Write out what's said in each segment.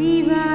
pasiva.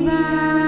Shiva.